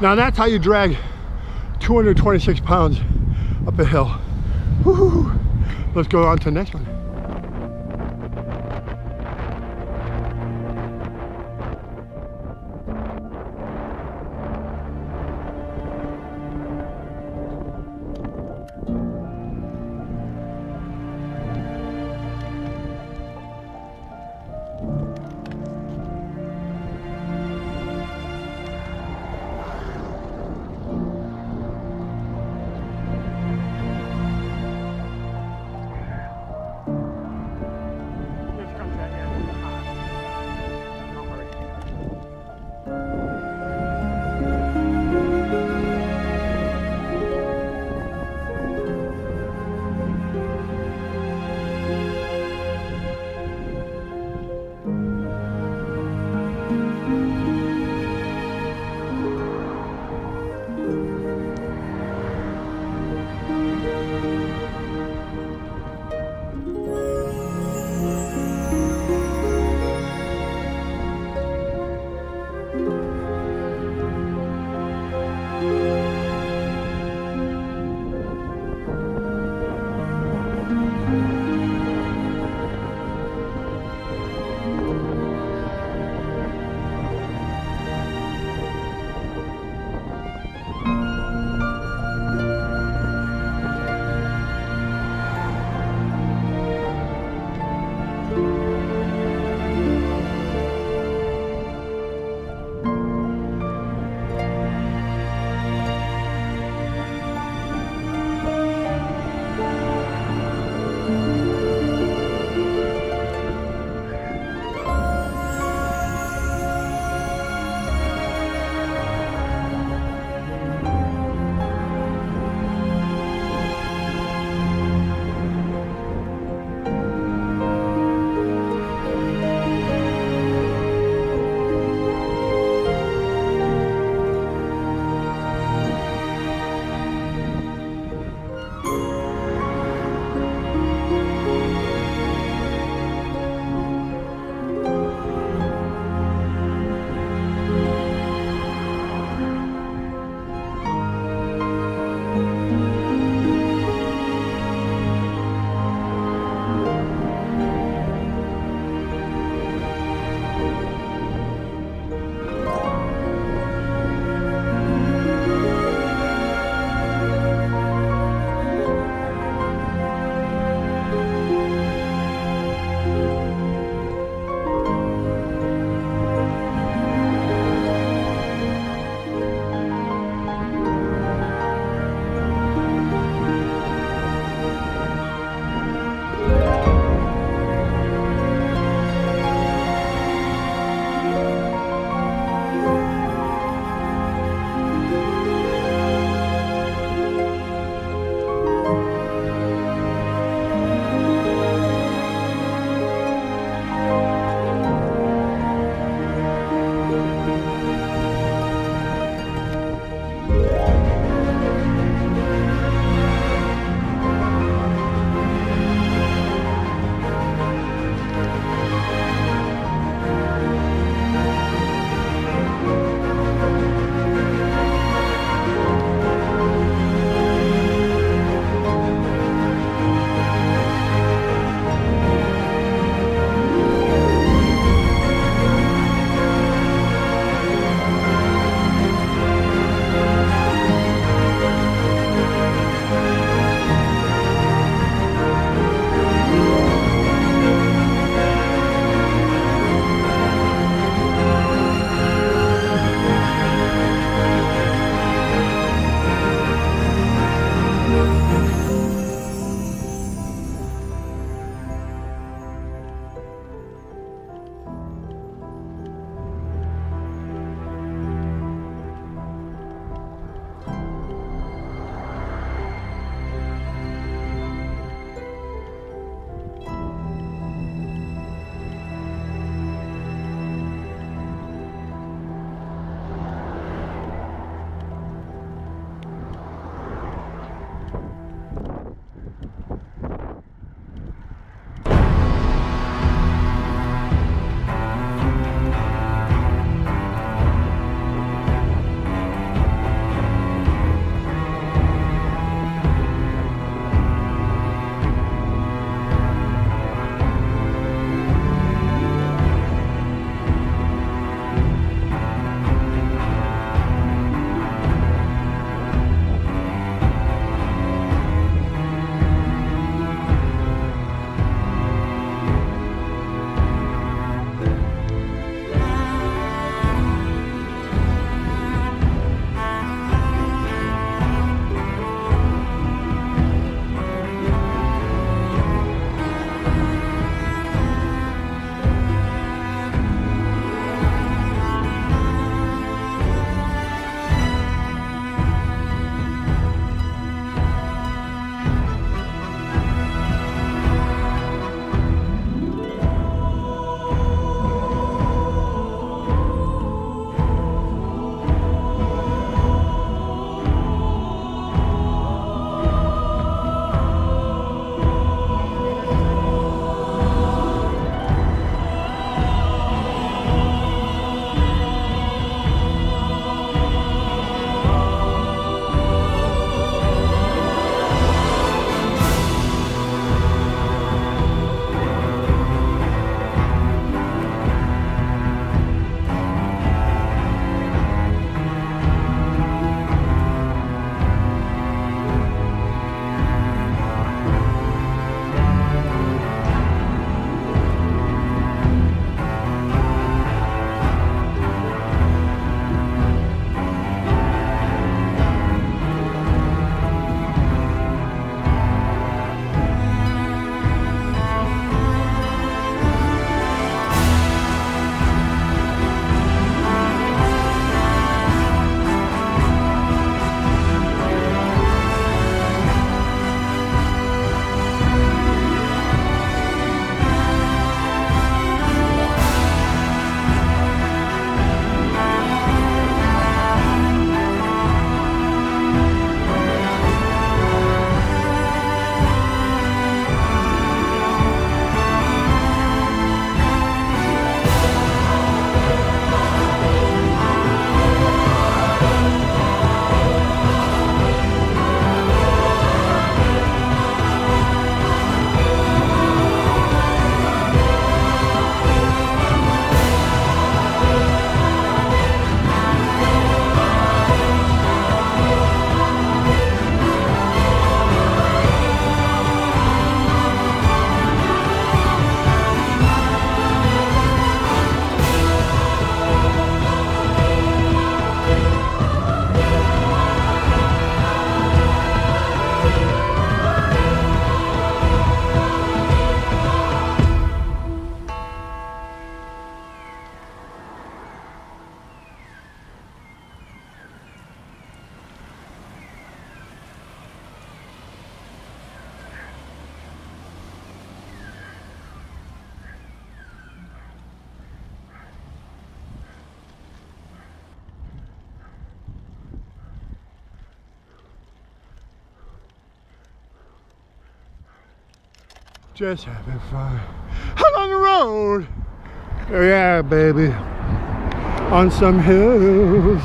Now that's how you drag 226 pounds up a hill. Let's go on to the next one. Just having fun. Out on the road. Yeah, baby. On some hills.